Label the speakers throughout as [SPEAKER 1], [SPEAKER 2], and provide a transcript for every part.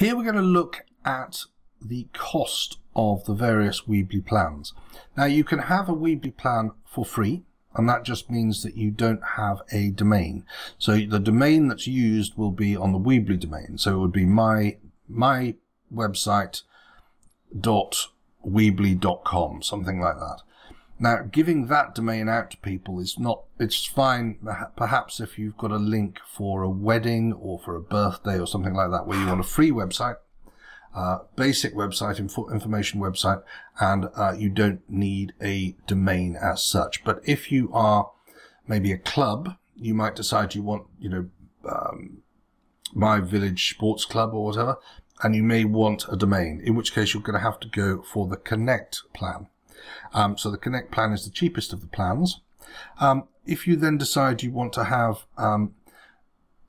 [SPEAKER 1] Here we're going to look at the cost of the various Weebly plans. Now you can have a Weebly plan for free and that just means that you don't have a domain. So the domain that's used will be on the Weebly domain. So it would be my my website dot weebly.com, something like that. Now, giving that domain out to people is not, it's fine, perhaps if you've got a link for a wedding or for a birthday or something like that, where you want a free website, uh, basic website, information website, and uh, you don't need a domain as such. But if you are maybe a club, you might decide you want, you know, um, my village sports club or whatever, and you may want a domain, in which case you're going to have to go for the Connect plan. Um, so the Connect plan is the cheapest of the plans. Um, if you then decide you want to have um,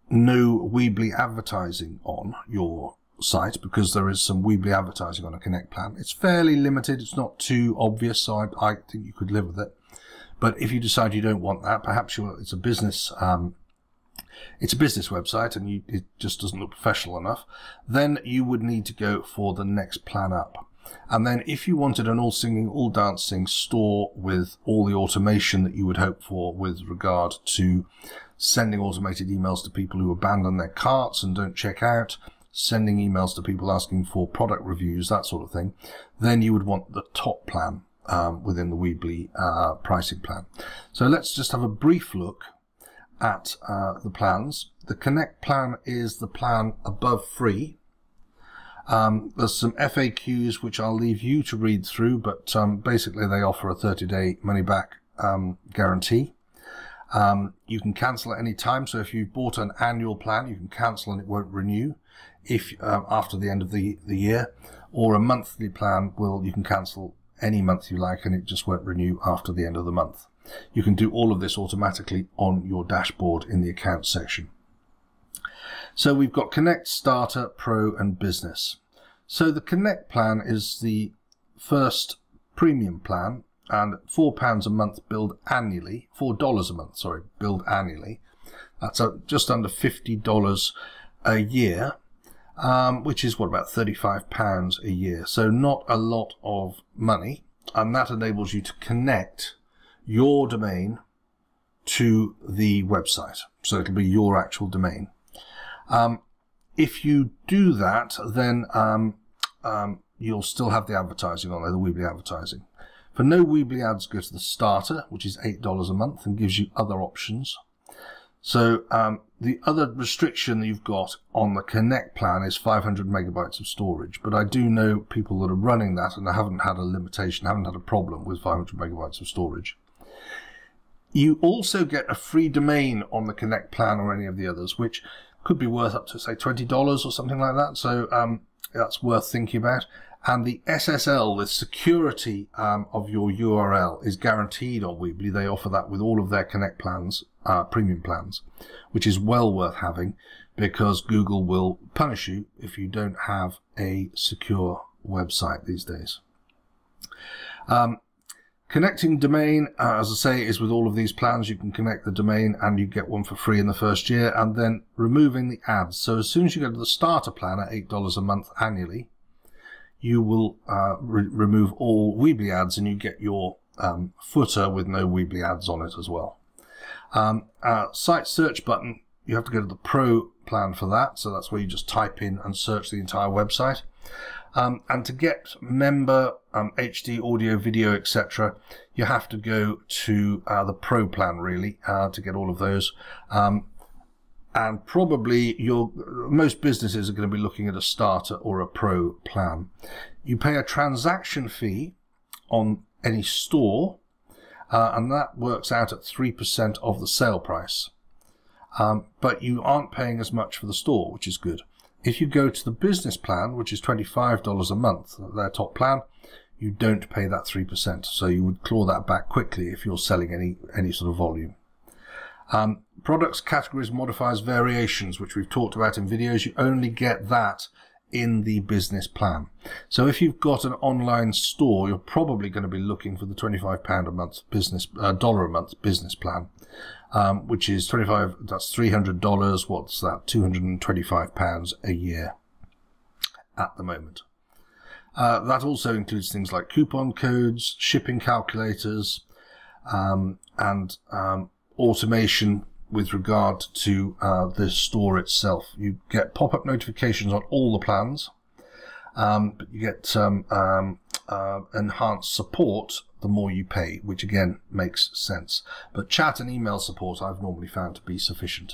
[SPEAKER 1] no Weebly advertising on your site, because there is some Weebly advertising on a Connect plan, it's fairly limited. It's not too obvious, so I, I think you could live with it. But if you decide you don't want that, perhaps it's a business um, it's a business website and you, it just doesn't look professional enough, then you would need to go for the next plan up. And then if you wanted an all singing, all dancing store with all the automation that you would hope for with regard to sending automated emails to people who abandon their carts and don't check out, sending emails to people asking for product reviews, that sort of thing, then you would want the top plan um, within the Weebly uh, pricing plan. So let's just have a brief look at uh, the plans. The Connect plan is the plan above free. Um, there's some FAQs which I'll leave you to read through, but um, basically they offer a 30-day money-back um, guarantee. Um, you can cancel at any time, so if you've bought an annual plan, you can cancel and it won't renew if uh, after the end of the, the year, or a monthly plan will you can cancel any month you like and it just won't renew after the end of the month. You can do all of this automatically on your dashboard in the account section. So we've got Connect, Starter, Pro and Business. So the Connect plan is the first premium plan and £4 a month billed annually, $4 a month, sorry, billed annually. That's just under $50 a year, um, which is what, about £35 a year. So not a lot of money. And that enables you to connect your domain to the website. So it'll be your actual domain. Um, if you do that, then um, um, you'll still have the advertising on there, the Weebly advertising. For no Weebly ads, go to the starter, which is $8 a month and gives you other options. So um, the other restriction that you've got on the Connect plan is 500 megabytes of storage. But I do know people that are running that and haven't had a limitation, haven't had a problem with 500 megabytes of storage. You also get a free domain on the Connect plan or any of the others, which could be worth up to say $20 or something like that. So um, that's worth thinking about. And the SSL, the security um, of your URL is guaranteed on Weebly. They offer that with all of their Connect plans, uh, premium plans, which is well worth having because Google will punish you if you don't have a secure website these days. Um, Connecting domain, uh, as I say, is with all of these plans. You can connect the domain and you get one for free in the first year and then removing the ads. So as soon as you go to the starter plan at $8 a month annually, you will uh, re remove all Weebly ads and you get your um, footer with no Weebly ads on it as well. Um, uh, site search button, you have to go to the pro plan for that. So that's where you just type in and search the entire website. Um, and to get member um, HD audio, video, etc., you have to go to uh, the Pro plan really uh, to get all of those. Um, and probably your most businesses are going to be looking at a starter or a Pro plan. You pay a transaction fee on any store, uh, and that works out at three percent of the sale price. Um, but you aren't paying as much for the store, which is good. If you go to the business plan, which is $25 a month, their top plan, you don't pay that 3%. So you would claw that back quickly if you're selling any, any sort of volume. Um, products, categories, modifiers, variations, which we've talked about in videos, you only get that in the business plan. So if you've got an online store, you're probably going to be looking for the £25 a month business, uh, dollar a month business plan um, which is 25, that's $300. What's that? 225 pounds a year. at the moment. Uh, that also includes things like coupon codes, shipping calculators, um, and um, automation with regard to uh, the store itself. You get pop-up notifications on all the plans, um, but you get um, um, uh, enhanced support the more you pay, which again makes sense. But chat and email support I've normally found to be sufficient.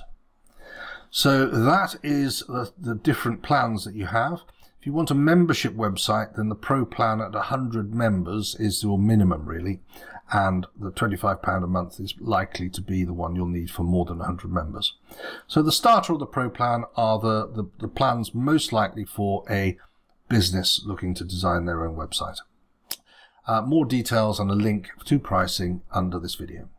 [SPEAKER 1] So that is the, the different plans that you have. You want a membership website, then the Pro plan at 100 members is your minimum, really. And the £25 a month is likely to be the one you'll need for more than 100 members. So the starter or the Pro plan are the, the, the plans most likely for a business looking to design their own website. Uh, more details and a link to pricing under this video.